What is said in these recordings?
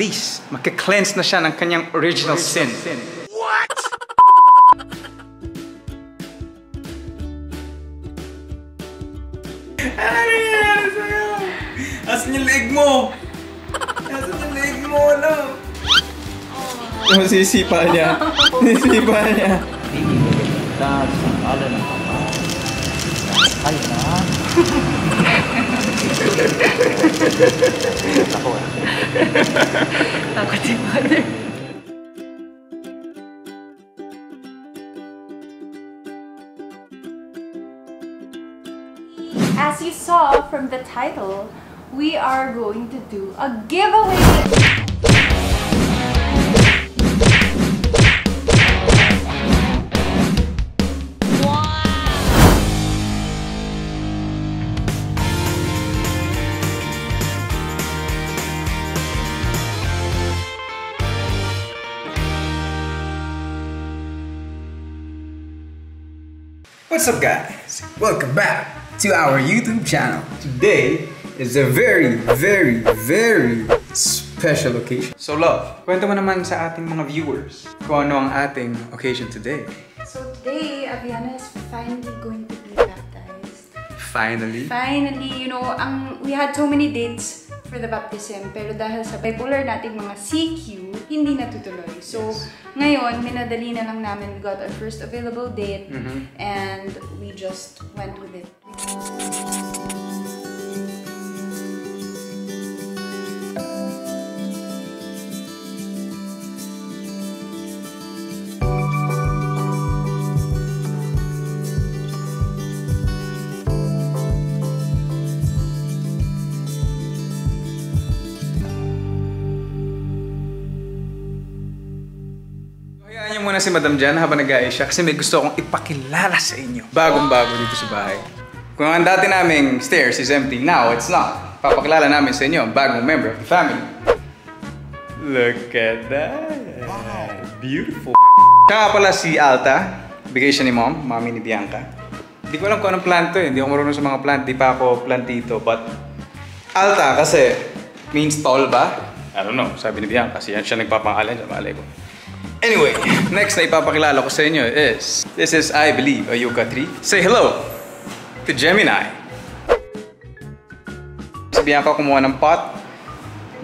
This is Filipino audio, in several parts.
least, makikleanse na siya ng kanyang original sin. Ano yan sa'yo? Asan yung leg mo? Asan yung leg mo? Ano? Yung sisipa niya. Sisipa niya. Sa sangkala ng Ama. Ay na. As you saw from the title, we are going to do a giveaway. What's up guys? Welcome back to our YouTube channel. Today is a very, very, very special occasion. So love, kwento mo naman sa ating mga viewers kung ano ang ating occasion today. So today, Aviana is finally going to be baptized. Finally. Finally, you know, ang we had so many dates for the baptism, pero dahil sa bipolar nating mga CQ, hindi natutuloy. So, ngayon, minadali na lang namin. We got our first available date, and we just went with it. Si Madam Jan habang nag siya kasi may gusto akong ipakilala sa inyo. Bagong-bago dito sa bahay. Kung ang dati naming stairs is empty, now it's not. Papakilala namin sa inyo ang bagong member of the family. Look at that. Beautiful. Nga pala si Alta. Bigay siya ni mom, mami ni Bianca. Hindi ko alam kung anong plant to eh. Hindi ako marunong sa mga plant. Di pa ako plantito. But Alta kasi means tall ba? I don't know. Sabi ni Bianca. Kasi yan siya nagpapangalan dyan. Malay ko. Anyway, next na ipapakilala ko sa inyo is, this is, I believe, a Yuka 3. Say hello to Gemini. Si Bianca kumuha ng pot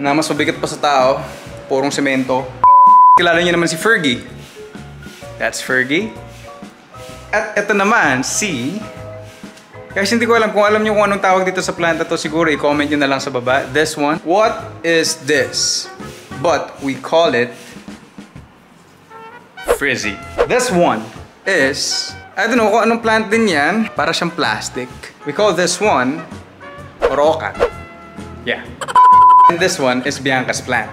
na mas mabigat pa sa tao, purong semento. Kilala niyo naman si Fergie. That's Fergie. At ito naman, si... Guys, hindi ko alam kung alam niyo kung anong tawag dito sa planta to, siguro i-comment niyo na lang sa baba. This one. What is this? But we call it frizzy. This one is, I don't know kung anong plant din yan. Para siyang plastic. We call this one roca. Yeah. And this one is Bianca's plant.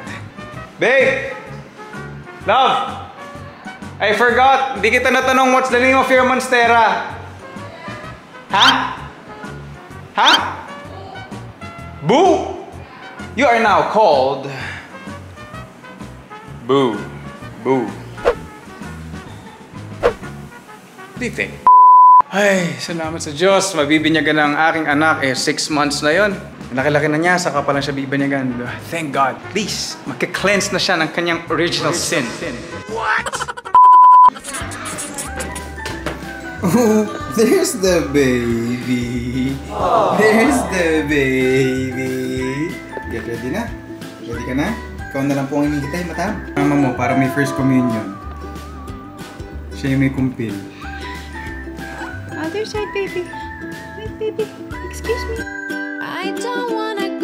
Babe! Love! I forgot. Di kita natanong what's the name of your monstera. Ha? Ha? Boo! You are now called... Boo. Boo. What think? Ay, salamat sa Diyos. Mabibinyagan ng aking anak. Eh, six months na yon. Laki-laki na niya, saka pa lang siya bibinyagan. Thank God. Please, makikleanse na siya ng kanyang original sin. Oh, there's the baby. There's the baby. Get ready na? Ready ka na? Ikaw na lang po ang hinihintay, matam. Mama mo, para may first communion. Siya yung may kumpil. Other side, baby. Wait, baby. Excuse me. I don't wanna go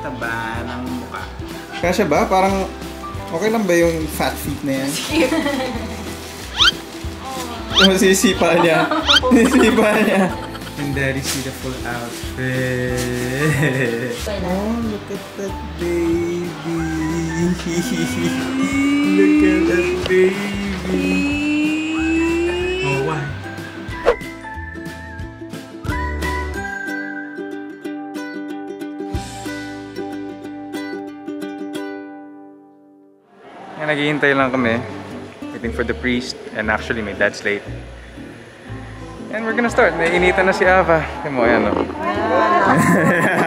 taba ng mukha. Kasya ba? Parang okay lang ba yung fat feet na yan? Sige. Oh, sisipa niya. Sisipa niya. And that is the full outfit. Oh, look at that baby. look at that baby. Naghihintay lang kami. Waiting for the priest. And actually, my dad's late. And we're gonna start. Naiinitan na si Ava. Tingnan mo, ayan o. Pangalan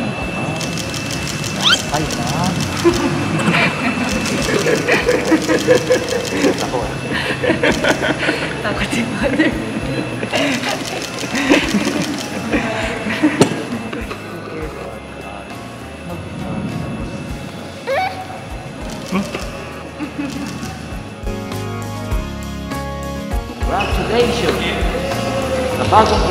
pangalan ng Ama, ng Anak, Takot si Father. Congratulations! Sa bagong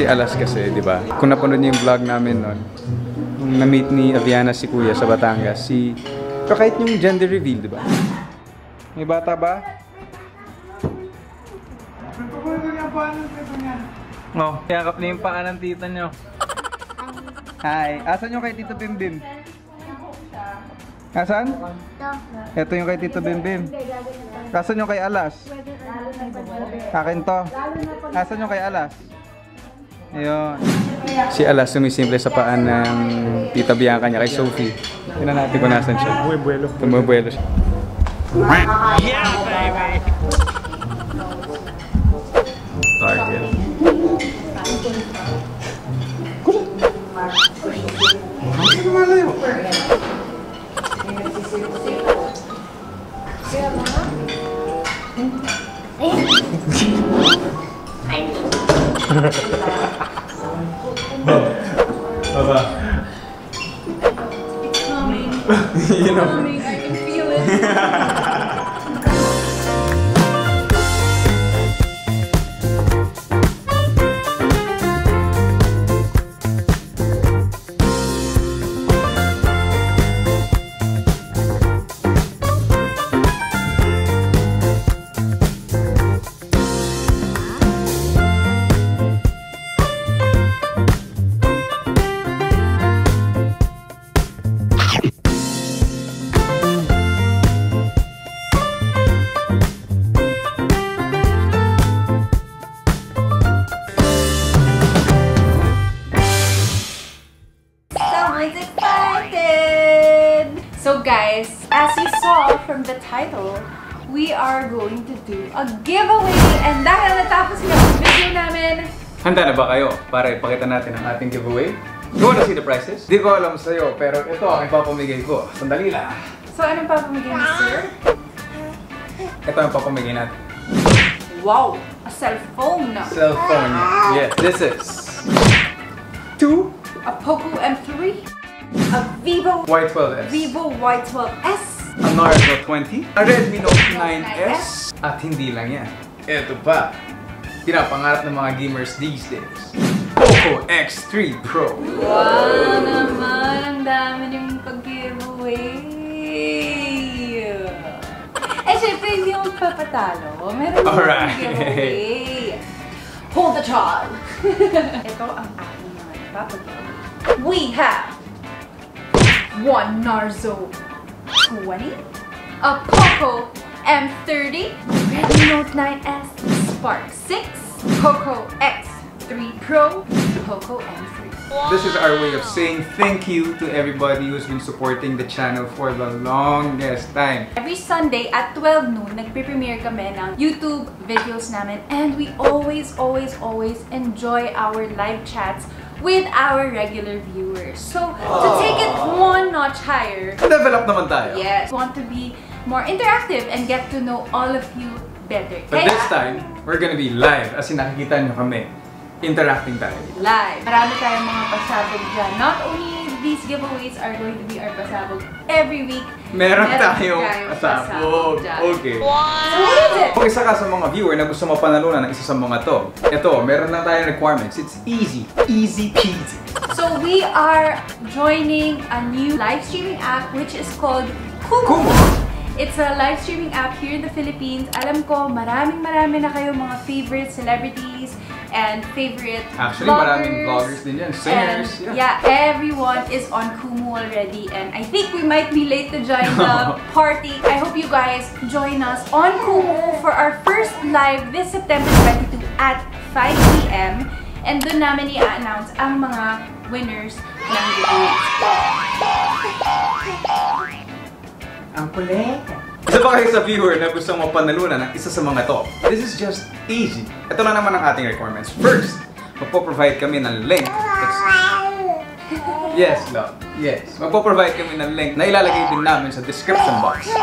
Si Alas kasi, di ba? Kung napanood niyo yung vlog namin noon, nung na-meet ni Aviana si Kuya sa Batangas, si... Pero kahit yung gender reveal, di ba? May bata ba? Oh, yakap niya yung paa ng tita niyo. Hi, asan yung kay Tito Bim Bim? Asan? Ito yung kay Tito Bim Bim. Asan yung kay Alas? Akin to. Asan yung kay Alas? Ayun. Si Alas sumisimple sa paan ng tita Bianca niya kay Sophie. Tingnan natin kung nasan siya. Bumubuelo. Bumubuelo siya. Yeah, baby! Target. Coming. title, we are going to do a giveaway! And dahil natapos na ang video namin, Handa na ba kayo para ipakita natin ang ating giveaway? You wanna see the prizes? Di ko alam sa'yo, pero ito ang ipapamigay ko. Sandali lang. so anong papamigay mo, sir? Ito ang papamigay natin. Wow! A cellphone! Cellphone. Yes, this is two A Poco M3, a Vivo Y12s, Vivo Y12s, a Narzo 20, a Redmi Note 9s, at hindi lang yan. Ito pa, pinapangarap ng mga gamers these days. Poco X3 Pro. Wow naman! Ang dami niyong pag-giveaway! Eh, syempre, hindi ako magpapatalo. Meron Alright. giveaway. Hold the child! Ito ang aking mga ipapag-giveaway. we have one Narzo 20, a Poco M30, Redmi Note 9S, Spark 6, Poco X3 Pro, Poco M3. This is our way of saying thank you to everybody who's been supporting the channel for the longest time. Every Sunday at 12 noon, nagpe-premiere kami ng YouTube videos namin and we always, always, always enjoy our live chats with our regular viewers. So, to take it one notch higher, Level up naman tayo. yes, want to be more interactive and get to know all of you better. But Kaya, this time, we're gonna be live. As in, nakikita nyo kami. Interacting tayo. live. Marami tayong mga pasabog dyan. Not only these giveaways are going to be our pasabog every week. Meron meron tayong pasabog. Okay. So, what is it? Kung isa ka sa mga viewer na gusto mapanalunan ng isa sa mga to, ito, meron lang tayong requirements. It's easy. Easy peasy. So we are joining a new live streaming app which is called Kumu. Kumu. It's a live streaming app here in the Philippines. Alam ko, maraming marami na kayo mga favorite celebrities and favorite Actually, vloggers. maraming vloggers din yan. Singers. And, yeah. everyone is on Kumu already and I think we might be late to join the party. I hope you guys join us on Kumu for our first live this September 22 at 5 p.m. And doon namin i-announce ang mga winners ng giveaways. Ang kulit. Isa pa kayo sa viewer na gusto mapanalunan ng isa sa mga to. This is just easy. Ito lang naman ang ating requirements. First, magpo-provide kami ng link. Yes, love. Yes. Magpo-provide kami ng link na ilalagay din namin sa description box.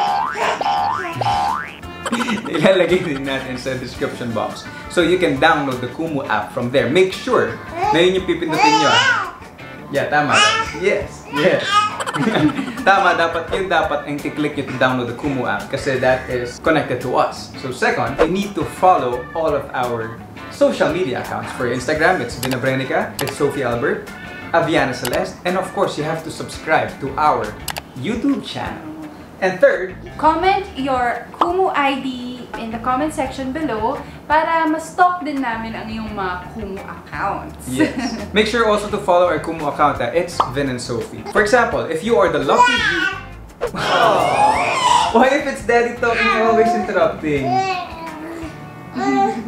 ilalagay din natin sa description box. So you can download the Kumu app from there. Make sure na yun yung pipindutin nyo. ah. Yeah, tama. Yes, yes. tama, dapat yun dapat ang i-click nyo to download the Kumu app kasi that is connected to us. So second, you need to follow all of our social media accounts. For Instagram, it's Vinabrenica, it's Sophie Albert, Aviana Celeste, and of course, you have to subscribe to our YouTube channel. And third, Comment your Kumu ID in the comment section below para ma-stalk din namin ang iyong mga Kumu accounts. Yes. Make sure also to follow our Kumu account. uh, It's Vin and Sophie. For example, if you are the lucky view... Why if it's daddy talking, you're always interrupting?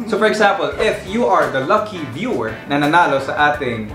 So for example, if you are the lucky viewer na nanalo sa ating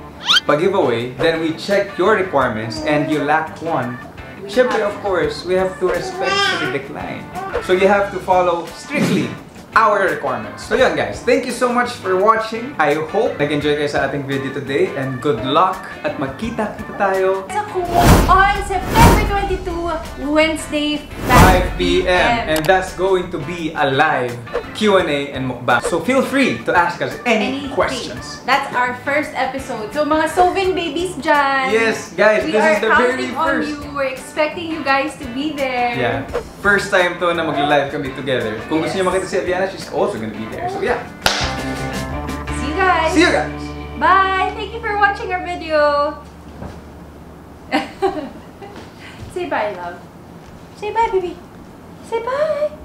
pag-giveaway, then we check your requirements and you lack one. Siyempre, of course, we have to respectfully decline. So you have to follow strictly our requirements. So yun guys, thank you so much for watching. I hope nag-enjoy kayo sa ating video today and good luck at magkita-kita tayo sa Kumu on September 22, Wednesday, 5 p.m. And that's going to be a live Q&A and mukbang. So feel free to ask us any questions. That's our first episode. So mga Sovin babies dyan. Yes, guys, we this is the very first. We are counting on you. We're expecting you guys to be there. Yeah. First time to na mag-live kami together. Kung gusto niyo makita si Aviana, she's also gonna be there. So yeah. See you guys. See you guys! Bye. Thank you for watching our video. Say bye, love. Say bye, baby. Say bye.